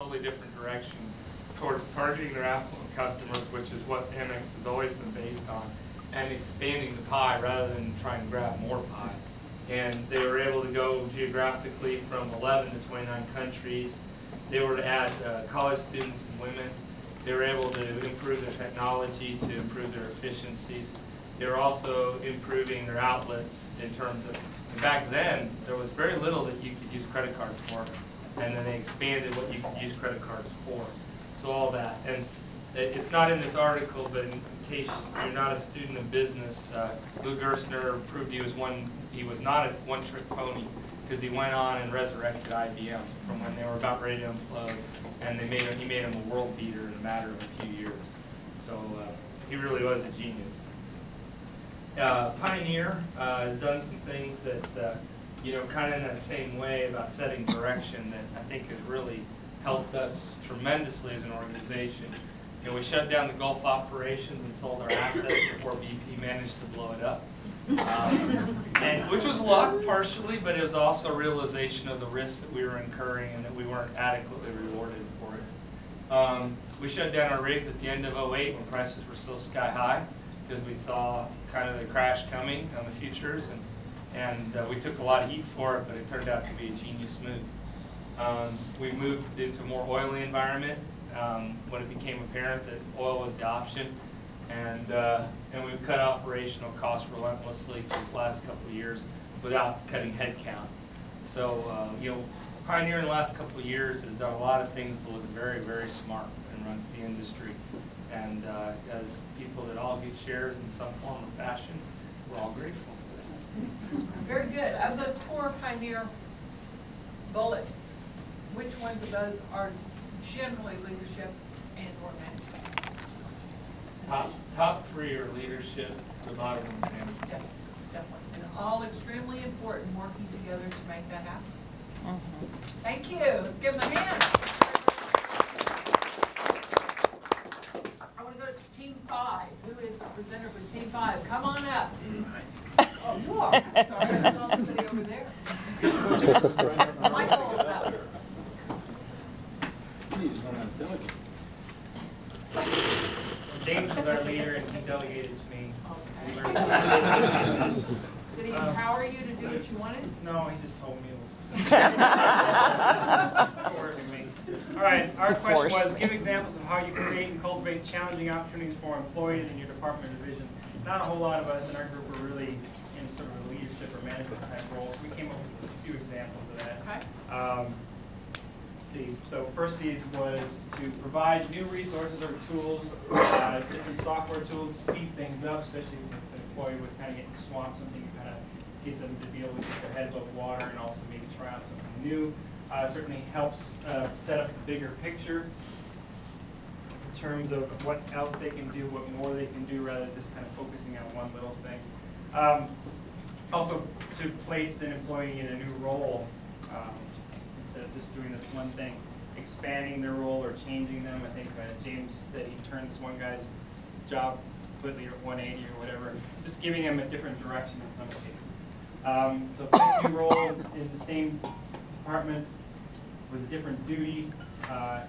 totally different direction towards targeting their affluent customers, which is what Amex has always been based on, and expanding the pie rather than trying to grab more pie. And they were able to go geographically from 11 to 29 countries. They were to add uh, college students and women. They were able to improve their technology to improve their efficiencies. They were also improving their outlets in terms of, back then, there was very little that you could use credit cards for. And then they expanded what you could use credit cards for. So all that. And it- it's not in this article, but in case you're not a student of business, uh, Lou Gerstner proved he was one, he was not a one-trick pony because he went on and resurrected IBM from when they were about ready to implode. And they made him, he made him a world beater in a matter of a few years. So uh, he really was a genius. Uh, Pioneer uh, has done some things that, uh, you know, kind of in that same way about setting direction that I think has really helped us tremendously as an organization. You know, we shut down the Gulf operations and sold our assets before BP managed to blow it up. Um, and which was luck partially, but it was also realization of the risks that we were incurring and that we weren't adequately rewarded for it. Um, we shut down our rigs at the end of 08 when prices were still sky high because we saw kind of the crash coming on the futures and and uh, we took a lot of heat for it, but it turned out to be a genius move. Um, we moved into a more oily environment um, when it became apparent that oil was the option. And, uh, and we've cut operational costs relentlessly these last couple of years without cutting headcount. So, uh, you know, Pioneer in the last couple of years has done a lot of things to look very, very smart and runs the industry. And uh, as people that all get shares in some form or fashion, we're all grateful. Very good. Of those four Pioneer bullets, which ones of those are generally leadership and or management? Top, top three are leadership, the bottom one's management. Def- Definitely. And all extremely important, working together to make that happen. Mm-hmm. Thank you. Let's give them a hand. I want to go to team five. Who is the presenter for team five? Come on up. You are. Sorry, I saw somebody over there. Michael is up. James is our leader and he delegated to me. Okay. Did he empower you to do what you wanted? No, he just told me. All right, our question was, give examples of how you create and cultivate challenging opportunities for employees in your department or division. Not a whole lot of us in our group are really in sort of a leadership or management type roles. We came up with a few examples of that. Okay. Um, let's see, so first stage was to provide new resources or tools, uh, different software tools to speed things up, especially if an employee was kind of getting swamped, something to kind of get them to be able to get their head above water and also maybe try out something new. Uh, certainly helps uh, set up the bigger picture in terms of what else they can do, what more they can do, rather than just kind of focusing on one little thing. Um, also, to place an employee in a new role, um, instead of just doing this one thing, expanding their role or changing them. I think uh, James said he turned this one guy's job completely at 180 or whatever, just giving him a different direction in some cases. Um, so place a new role in the same department with a different duty. Uh,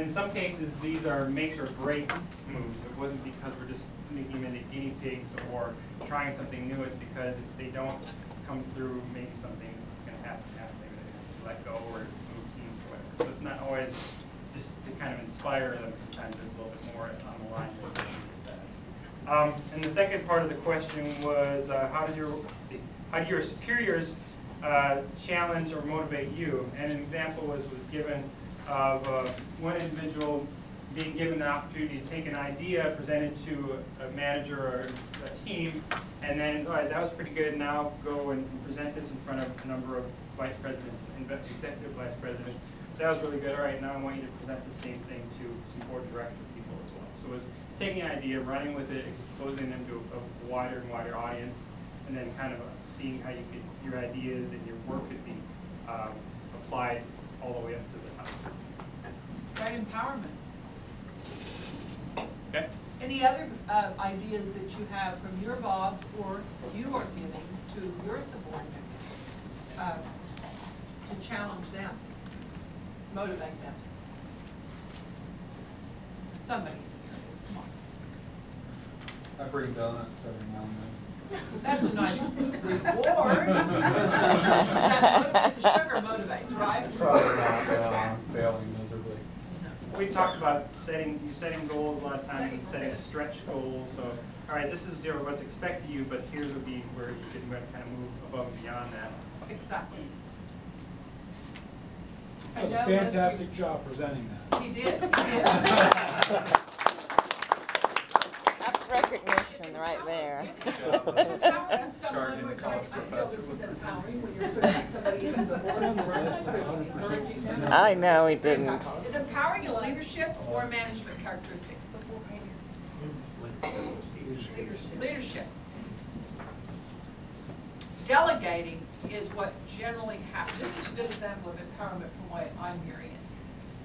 in some cases, these are make or break moves. It wasn't because we're just making them into guinea pigs or trying something new. It's because if they don't come through, maybe something is going to happen. happen. They to let go or move teams or whatever. So it's not always just to kind of inspire them. Sometimes there's a little bit more on the line. Um, and the second part of the question was, uh, how does your see, how do your superiors uh, challenge or motivate you? And an example was was given of uh, one individual being given the opportunity to take an idea presented to a manager or a team, and then, all right, that was pretty good, now go and present this in front of a number of vice presidents, and executive vice presidents. That was really good, all right, now I want you to present the same thing to some board director people as well. So it was taking an idea, running with it, exposing them to a wider and wider audience, and then kind of seeing how you could, your ideas and your work could be um, applied all the way up to the top. Great empowerment. Okay? Any other uh, ideas that you have from your boss or you are giving to your subordinates uh, to challenge them, motivate them? somebody. Come on. I bring donuts every now and then. That's a nice reward. That- The sugar motivates, right? Probably not, uh, failing miserably. We talked about setting, you setting goals, a lot of times and setting stretch goals, so, all right, this is zero, what's expected of you, but here's would be where you can kind of move above and beyond that. Exactly. That was a fantastic job presenting that. He did, he did. That's recognition right there. Empowering someone, Charging the which I- college I feel professor this with is this. empowering when you're putting somebody into the board. Sounded and less than 100% encouraging them. sincere. I know he didn't. Is empowering a leadership or a management characteristic? Leadership. Delegating is what generally happens, this is a good example of empowerment from what I'm hearing it.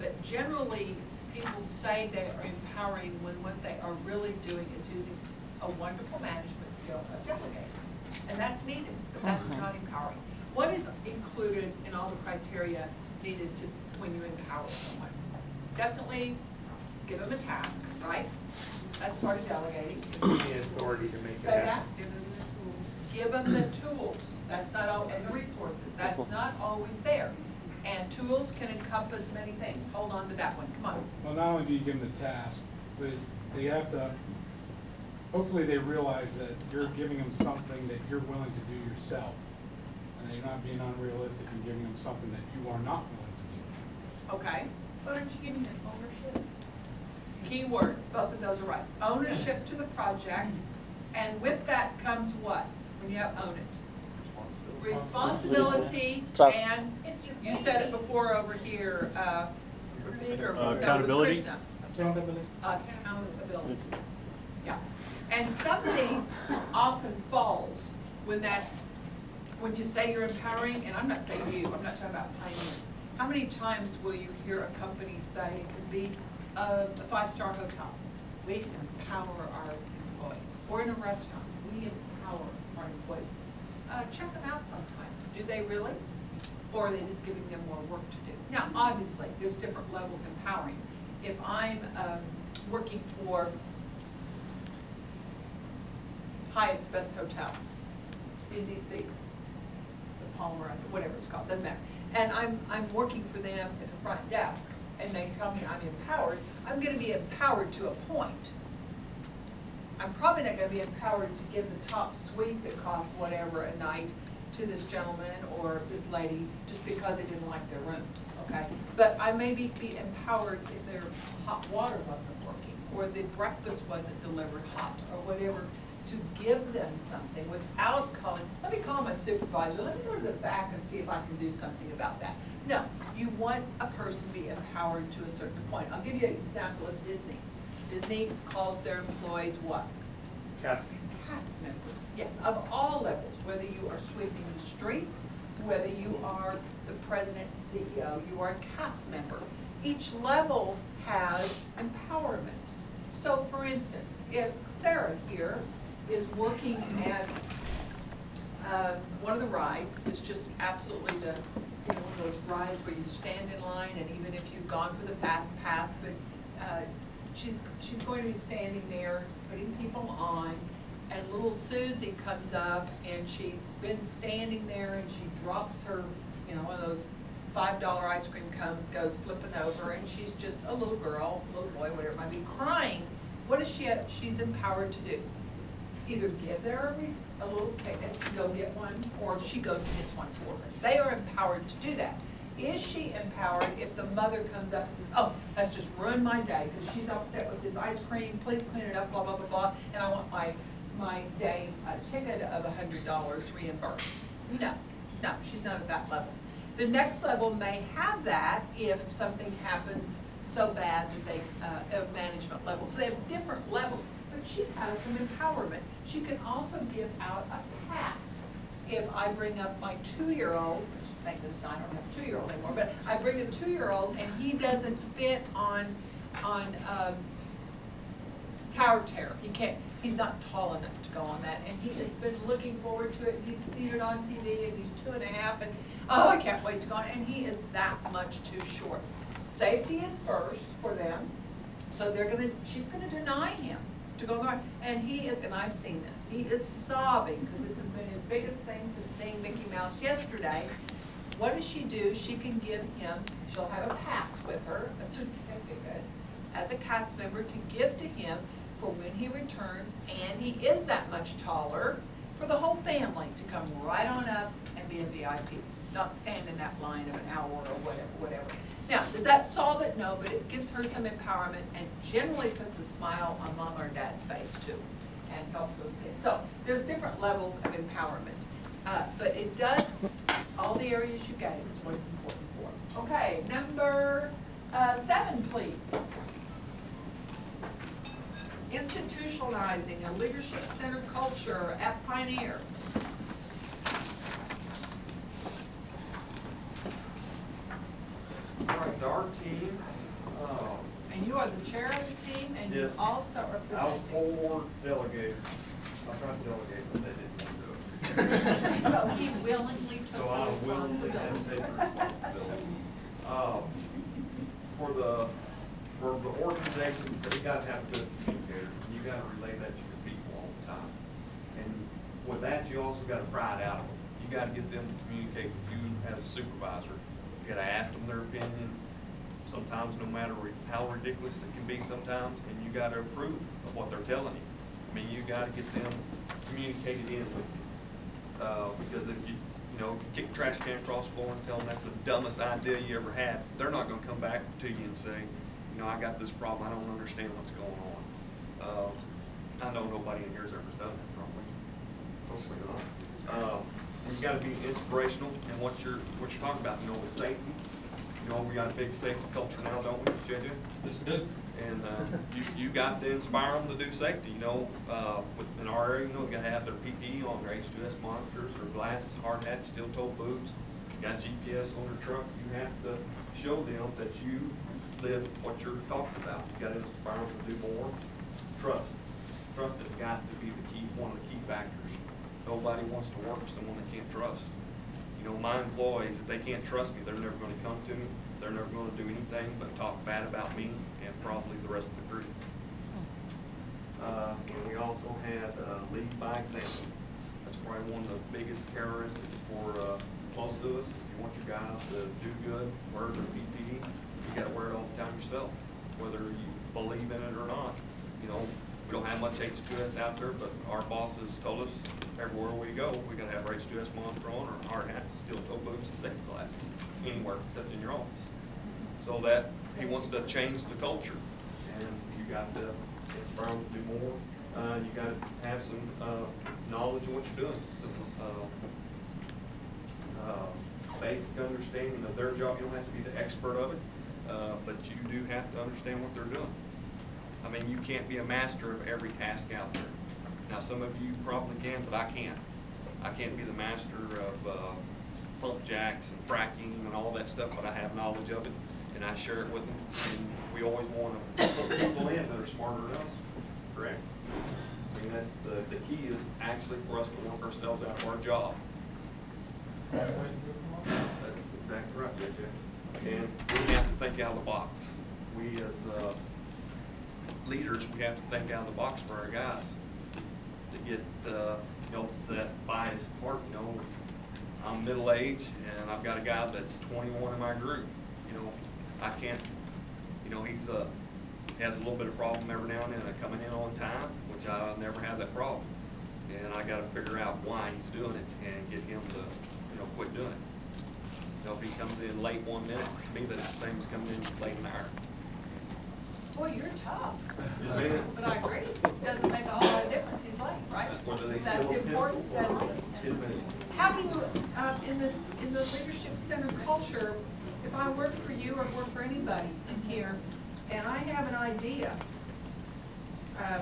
But generally, people say they are empowering when what they are really doing is using a wonderful management skill of delegating. And that's needed, but that's Mhm. not empowering. What is included in all the criteria needed to, when you empower someone? Definitely give them a task, right? That's part of delegating. The authority to make it Say that? happen. Give them the tools, that's not all, and the resources, that's not always there. And tools can encompass many things, hold on to that one, come on. Well, not only do you give them the task, but they have to, hopefully they realize that you're giving them something that you're willing to do yourself. And that you're not being unrealistic and giving them something that you are not willing to do. Okay, But aren't you giving them ownership? key word, both of those are right. Ownership to the project, and with that comes what, when you have own it? Responsibility Trust. and, It's your you said it before over here, uh, Pratik or, Uh, no, was accountability? Krishna. Accountability. accountability. Yeah, and something often falls when that's, when you say you're empowering, and I'm not saying you, I'm not talking about Pioneer. How many times will you hear a company say, it could be a, a five-star hotel, we empower our employees, or in a restaurant, we empower our employees. Uh, check them out sometimes. do they really? Or are they just giving them more work to do? Now, obviously, there's different levels of empowering. If I'm, um, working for Hyatt's Best Hotel in DC, the Palmer, whatever it's called, doesn't matter. And I'm, I'm working for them at the front desk, and they tell me I'm empowered, I'm gonna be empowered to a point. I'm probably not gonna be empowered to give the top suite that costs whatever a night to this gentleman or this lady, just because they didn't like their room, okay? But I may be, be empowered if their hot water wasn't working, or the breakfast wasn't delivered hot, or whatever, to give them something without calling, let me call my supervisor, let me go to the back and see if I can do something about that. No, you want a person to be empowered to a certain point. I'll give you an example of Disney. Disney calls their employees what? Cast cast members, yes, of all levels, whether you are sweeping the streets, whether you are the president CEO, you are a cast member. Each level has empowerment. So for instance, if Sarah here is working at, uh, one of the rides, it's just absolutely the, you know, one of those rides where you stand in line, and even if you've gone for the fast pass, but, uh, she's, she's going to be standing there, putting people on, and little Susie comes up, and she's been standing there, and she drops her, you know, one of those five dollar ice cream cones goes flipping over, and she's just a little girl, little boy, whatever it might be, crying. What is she, she's empowered to do? Either give her a, little ticket to go get one, or she goes and gets one for her. They are empowered to do that. Is she empowered if the mother comes up and says, oh, that's just ruined my day, because she's upset with this ice cream, please clean it up, blah, blah, blah, blah, and I want my, my day uh, ticket of a hundred dollars reimbursed? No, no, she's not at that level. The next level may have that if something happens so bad that they, uh, management level. So they have different levels, but she has some empowerment. She can also give out a pass. If I bring up my two-year-old, thank goodness I don't have a two-year-old anymore, but I bring a two-year-old and he doesn't fit on, on, um, Tower of Terror. He can't, he's not tall enough to go on that, and he has been looking forward to it, he's seen it on TV, and he's two and a half, and, oh, I can't wait to go on, and he is that much too short. Safety is first for them, So they're gonna, she's gonna deny him to go there, and he is, and I've seen this, he is sobbing, because this has been his biggest thing since seeing Mickey Mouse yesterday. What does she do? She can give him, she'll have a pass with her, a certificate, as a cast member to give to him for when he returns, and he is that much taller, for the whole family to come right on up and be a VIP, not stand in that line of an hour or whatever, whatever. Now, does that solve it? No, but it gives her some empowerment and generally puts a smile on mom or dad's face too, and helps with it. So, there's different levels of empowerment. Uh, but it does, all the areas you gave is what it's important for. Okay, number, uh, seven, please. Institutionalizing a leadership-centered culture at Pioneer. All right, our team, uh, And you are the chair of the team, and you Yes. also are I was four delegators. I tried to delegate, but they didn't want to do it. So he willingly took So the I willingly had to take responsibility. responsibility. Uh, For the, for the organizations, they gotta have good communicators. You gotta relay that to your people all the time. And with that, you also gotta pry it out of them. You gotta get them to communicate with you as a supervisor. You gotta ask them their opinion, sometimes no matter how ridiculous it can be sometimes, and you gotta approve of what they're telling you. I mean, you gotta get them communicated in with you. Uh, because if you, you know, if you kick a trash can across the floor and tell them that's the dumbest idea you ever had, they're not gonna come back to you and say, you know, I got this problem, I don't understand what's going on. Uh, I know nobody in here's ever done that, probably. Mostly not. Um, you gotta be inspirational in what you're, what you're talking about, you know, with safety. You know, we got a big safety culture now, don't we, JJ? This good. And, uh, you, you got to inspire them to do safety, you know, uh, within our area, you know, you gotta have their PPE on, their H2S monitors, their glasses, hard hats, steel-toe boots. You got GPS on their truck, you have to show them that you live what you're talking about. You gotta inspire them to do more. Trust, trust has got to be the key, one of the key factors. Nobody wants to work with someone they can't trust. You know, my employees, if they can't trust me, they're never gonna come to me, they're never gonna do anything but talk bad about me and probably the rest of the group. Uh, and we also had, uh, lead by example. That's probably one of the biggest characteristics for, uh, most of us. If you want your guys to do good, wear their PPE, you gotta wear it all the time yourself, whether you believe in it or not. You know, we don't have much H2S out there, but our bosses told us everywhere we go, we gotta have our H2S monitor on, or hard hats, steel toe boots, and safety glasses, anywhere except in your office. So that, he wants to change the culture, and you got to inspire to do more. Uh, you gotta have some, uh, knowledge of what you're doing, some, uh, uh, basic understanding of their job. You don't have to be the expert of it, uh, but you do have to understand what they're doing. I mean, you can't be a master of every task out there. Now, some of you probably can, but I can't. I can't be the master of, uh, pump jacks and fracking and all that stuff, but I have knowledge of it, and I share it with them. And we always want to put people in that are smarter than us, correct? I mean, that's, the, the key is actually for us to work ourselves out of our job. That's exactly right, JJ. And we have to think out of the box. We as, uh, leaders, we have to think out of the box for our guys. To get, uh, you know, that bias part, you know, I'm middle-aged and I've got a guy that's twenty-one in my group. You know, I can't, you know, he's, uh, he has a little bit of problem every now and then coming in on time, which I never have that problem. And I gotta figure out why he's doing it and get him to, you know, quit doing it. So if he comes in late one minute, to me, that's the same as coming in late an hour. Boy, you're tough. Just saying. But I agree, it doesn't make a whole lot of difference, he's late, right? Whether they That's a pencil important, or that's, ten minutes. how do you, uh, in this, in the leadership center culture, if I work for you or work for anybody in here, and I have an idea, uh,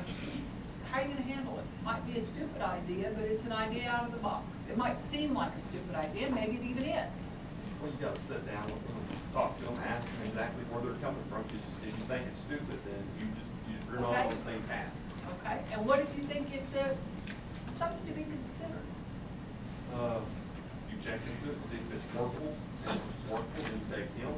how are you gonna handle it? Might be a stupid idea, but it's an idea out of the box. It might seem like a stupid idea, maybe it even is. Well, you gotta sit down with them, talk to them, ask them exactly where they're coming from, because if you think it's stupid, then you just, you- you're not on the same path. Okay, and what if you think it's a, something to be considered? Uh, you check into it, see if it's workable, if it's workable, then you take him,